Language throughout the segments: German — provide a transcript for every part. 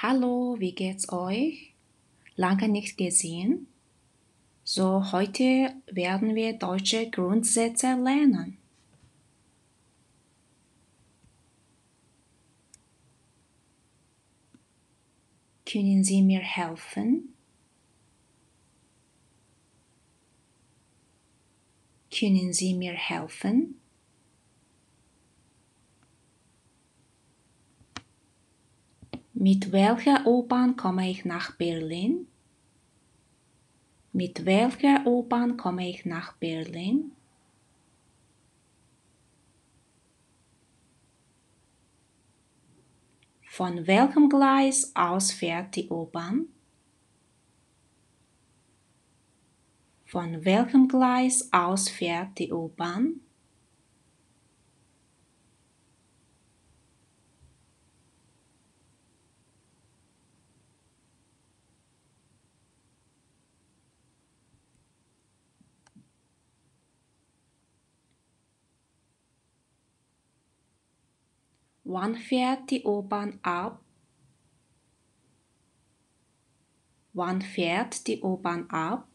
Hallo, wie geht's euch? Lange nicht gesehen. So, heute werden wir deutsche Grundsätze lernen. Können Sie mir helfen? Können Sie mir helfen? Mit welcher U-Bahn komme ich nach Berlin? Mit welcher U-Bahn komme ich nach Berlin? Von welchem Gleis aus fährt die U-Bahn? Von welchem Gleis aus fährt die U-Bahn? Wann fährt die U-Bahn ab? Wann fährt die U-Bahn ab?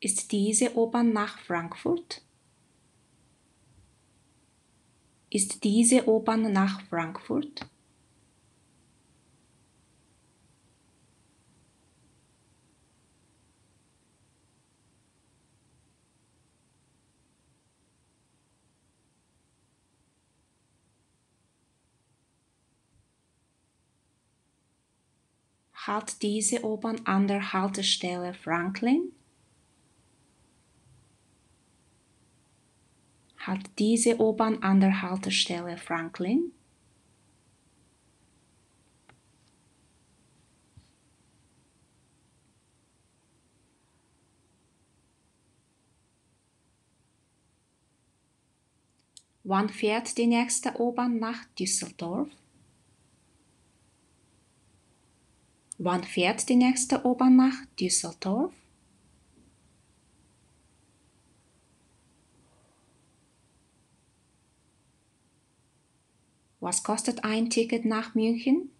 Ist diese U-Bahn nach Frankfurt? Ist diese U-Bahn nach Frankfurt? Halt diese U-Bahn an der Haltestelle Franklin? Halt diese U-Bahn an der Haltestelle Franklin? Wann fährt die nächste U-Bahn nach Düsseldorf? Wann fährt die nächste U-Bahn nach Düsseldorf? Was kostet ein Ticket nach München?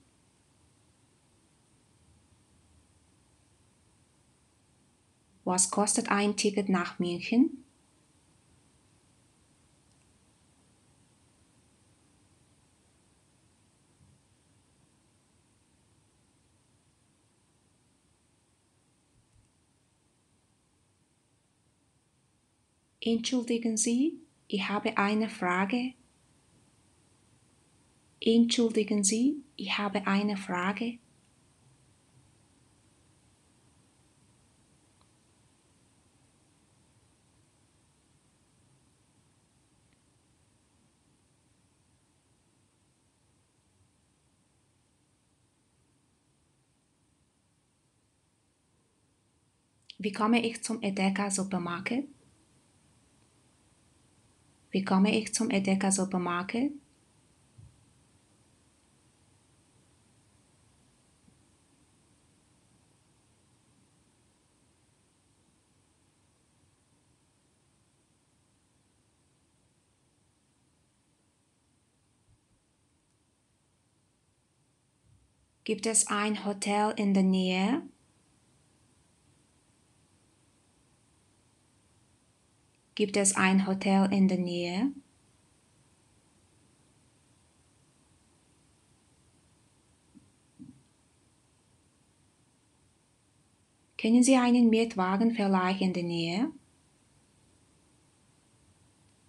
Was kostet ein Ticket nach München? Entschuldigen Sie, ich habe eine Frage. Entschuldigen Sie, ich habe eine Frage. Wie komme ich zum Edeka Supermarkt? Wie komme ich zum Edeka Supermarkt? Gibt es ein Hotel in der Nähe? Gibt es ein Hotel in der Nähe? Kennen Sie einen Mietwagenverleih in der Nähe?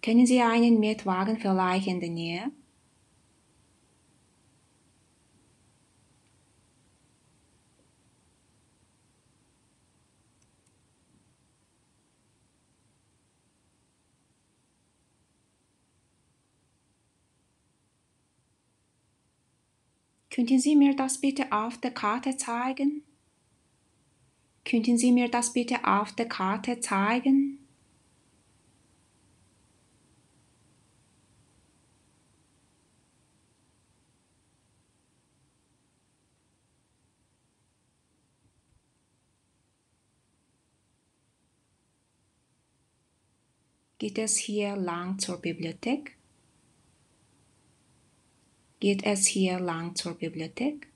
Kennen Sie einen Mietwagenverleih in der Nähe? Könnten Sie mir das bitte auf der Karte zeigen? Könnten Sie mir das bitte auf der Karte zeigen? Geht es hier lang zur Bibliothek? Geht es hier lang zur Bibliothek?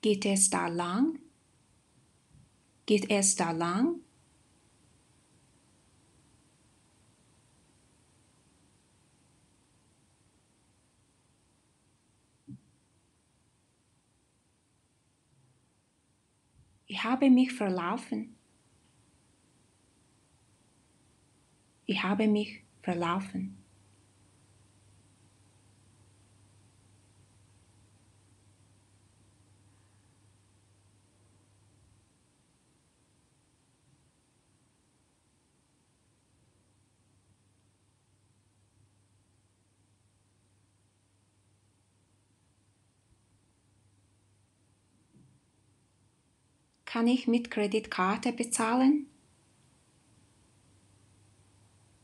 Geht es da lang? Geht es da lang? Ich habe mich verlaufen. Ich habe mich verlaufen. Kann ich mit Kreditkarte bezahlen?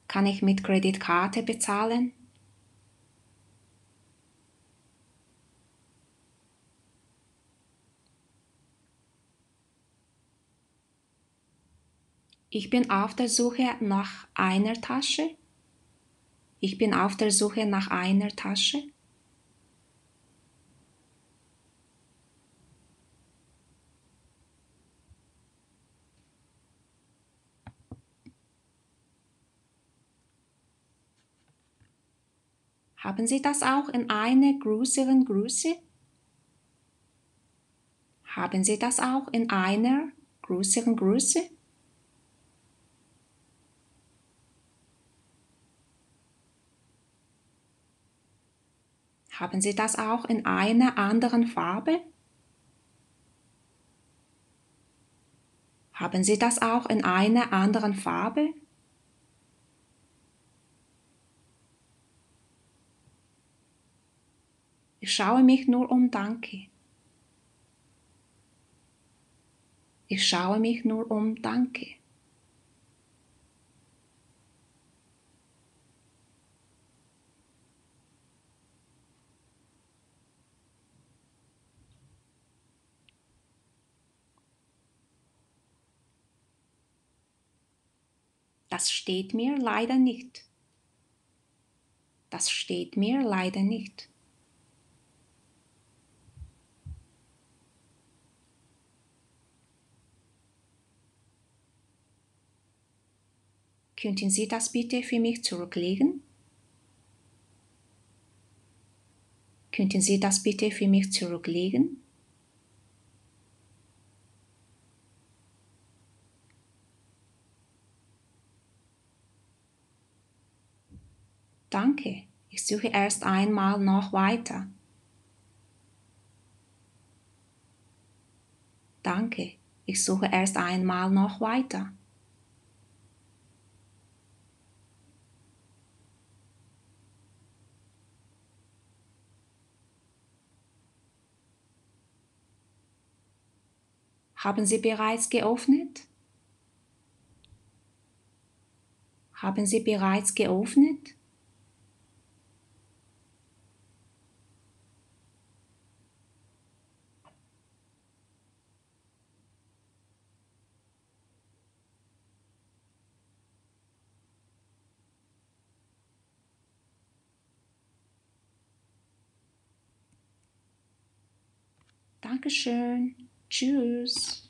Kann ich mit Kreditkarte bezahlen? Ich bin auf der Suche nach einer Tasche. Ich bin auf der Suche nach einer Tasche. Haben Sie das auch in einer größeren Größe? Haben Sie das auch in einer größeren Größe? Haben Sie das auch in einer anderen Farbe? Haben Sie das auch in einer anderen Farbe? Ich schaue mich nur um, danke. Ich schaue mich nur um, danke. Das steht mir leider nicht. Das steht mir leider nicht. Könnten Sie das bitte für mich zurücklegen? Könnten Sie das bitte für mich zurücklegen? Danke, ich suche erst einmal noch weiter. Danke, ich suche erst einmal noch weiter. Haben Sie bereits geöffnet? Haben Sie bereits geöffnet? Dankeschön. Tschüss.